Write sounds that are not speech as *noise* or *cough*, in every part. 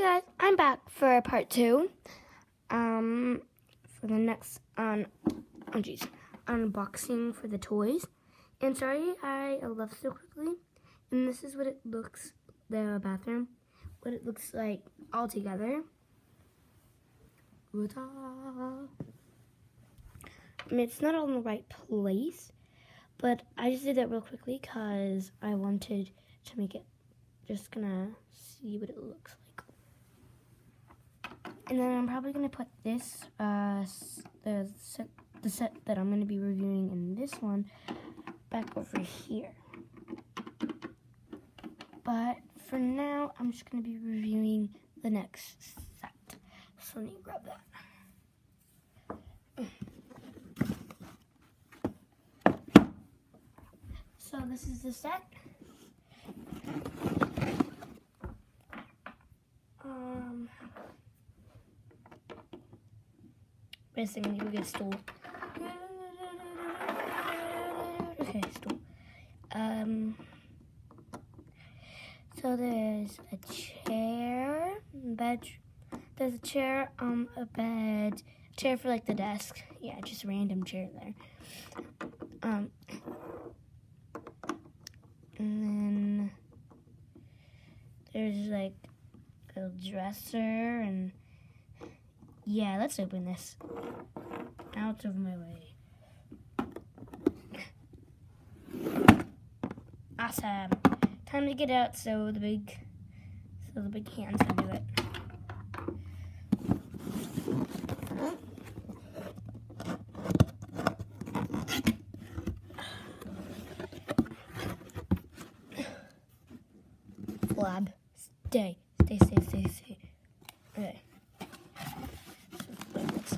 Hey guys, I'm back for part two. Um, for the next on, oh jeez, unboxing for the toys. And sorry, I left so quickly. And this is what it looks, the bathroom, what it looks like all together. I mean, it's not all in the right place, but I just did that real quickly because I wanted to make it. Just gonna see what it looks. And then I'm probably going to put this, uh, the, set, the set that I'm going to be reviewing in this one back over here. But for now, I'm just going to be reviewing the next set. So let me grab that. So this is the set. Um, Basically, we get stool. Okay, stool. Um, so there's a chair, bed. There's a chair, um, a bed, chair for like the desk. Yeah, just random chair there. Um, and then there's like a dresser and yeah, let's open this. Out of my way. Awesome. Time to get out so the big so the big hands can do it. Flab. Stay stay, stay. Okay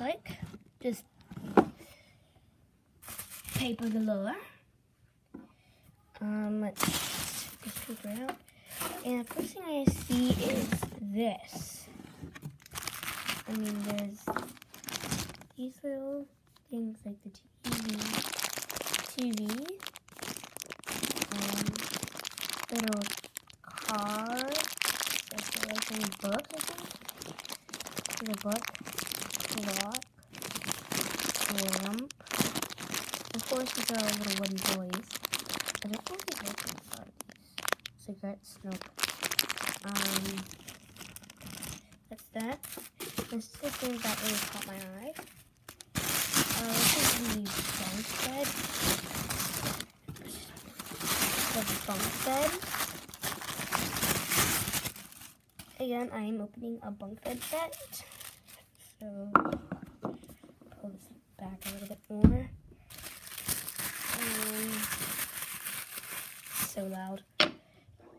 like. Just paper galore. Um, let's just paper out. And the first thing I see is this. I mean, there's these little things like the TV, TV, um, little card, like, like a book, I think. There's a book course, these are little wooden toys. I don't know these are these. Cigarettes, nope. Um, that's that. The thing that really caught my eye. Uh, this is the bunk bed. The bunk bed. Again, I am opening a bunk bed set. So pull this back a little bit more. Um, loud.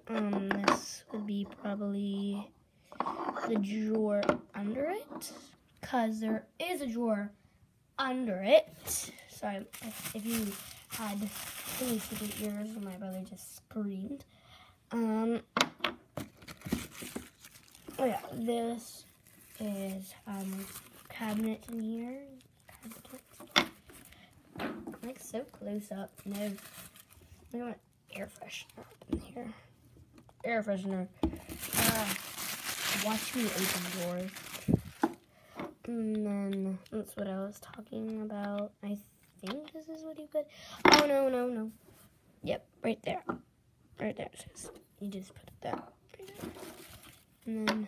Um, this would be probably the drawer under it, cause there is a drawer under it. Sorry if, if you had any secret ears, my brother just screamed. Um, oh yeah, this is um, cabinet in here. Cabinet. Like so close up. No, I air freshener in here. Air freshener. Uh, watch me open doors. And then that's what I was talking about. I think this is what you could. Oh no no no. Yep, right there. Right there. You just put it there. And then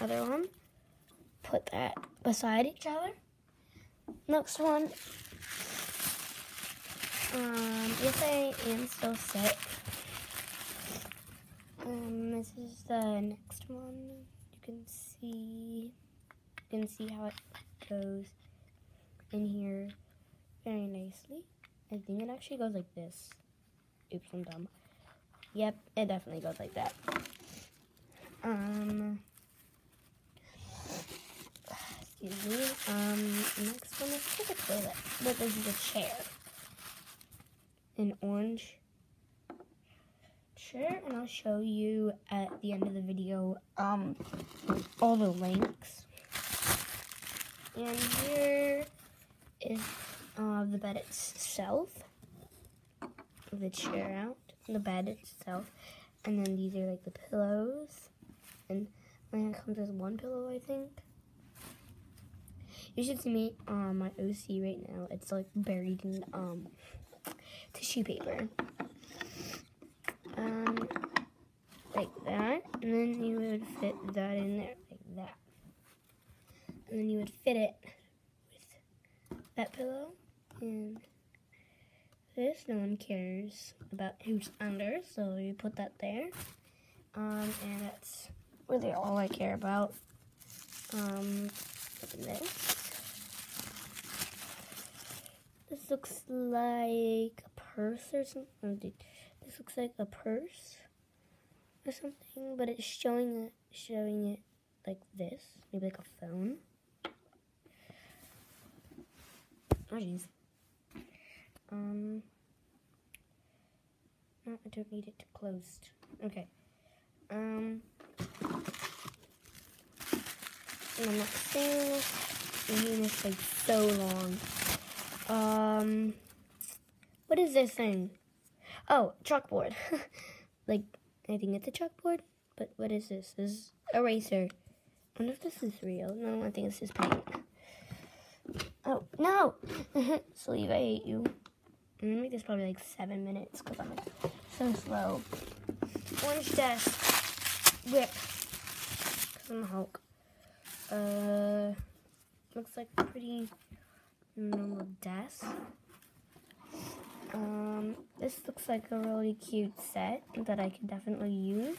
other one. Put that beside each other. Next one. Um, yes, I am still sick. Um, this is the next one. You can see, you can see how it goes in here very nicely. I think it actually goes like this. Oops, I'm dumb. Yep, it definitely goes like that. Um, excuse me. Um, next one is a toilet, but this is a chair. An orange chair, and I'll show you at the end of the video, um, all the links. And here is uh, the bed itself, the chair out, the bed itself, and then these are like the pillows, and mine comes with one pillow, I think. You should see me on my OC right now. It's like buried in um tissue paper. Um, like that, and then you would fit that in there like that, and then you would fit it with that pillow and this. No one cares about who's under, so you put that there. Um, and that's really all I care about. Um, this. This looks like purse or something. This looks like a purse or something, but it's showing it, showing it like this, maybe like a phone. Oh jeez. Um, no, I don't need it closed. Okay. Um, I'm not saying this. The is like so long. Um, what is this thing? Oh, chalkboard. *laughs* like, I think it's a chalkboard. But what is this? This is eraser. I wonder if this is real. No, I think this is paint. Oh, no! *laughs* Sleeve, I hate you. I'm gonna make this probably like seven minutes because I'm like so slow. Orange desk. Whip. Because I'm a Hulk. Uh, looks like pretty normal desk. Um, this looks like a really cute set that I can definitely use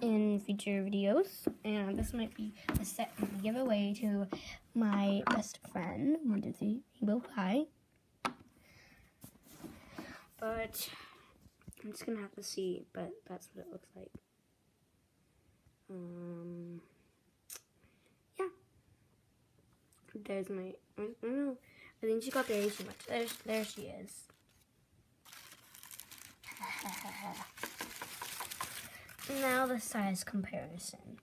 in future videos. And this might be a set I'm give away to my best friend, Monty Rainbow Pie. But I'm just gonna have to see, but that's what it looks like. Um, yeah. There's my, I don't know. I think she got there too much. There, there she is. Now the size comparison.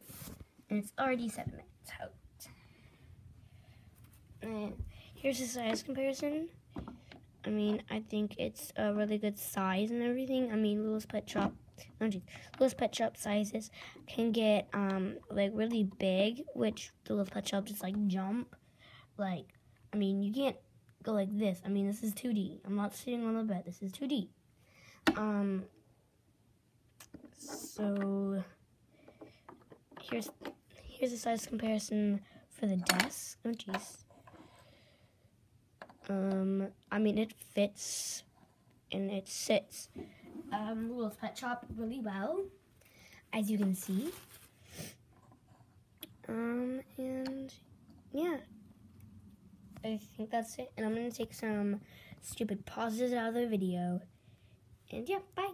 And it's already seven minutes out. And here's the size comparison. I mean, I think it's a really good size and everything. I mean, Littlest Pet Shop, oh geez, Pet Shop sizes can get um like really big, which the Pet Shop just like jump. Like, I mean, you can't go like this. I mean, this is 2D. I'm not sitting on the bed. This is 2D. Um. So here's here's a size comparison for the desk. Oh jeez. Um, I mean, it fits and it sits um, Littlest Pet Shop really well, as you can see. Um, and yeah, I think that's it. And I'm to take some stupid pauses out of the video. And yeah, bye.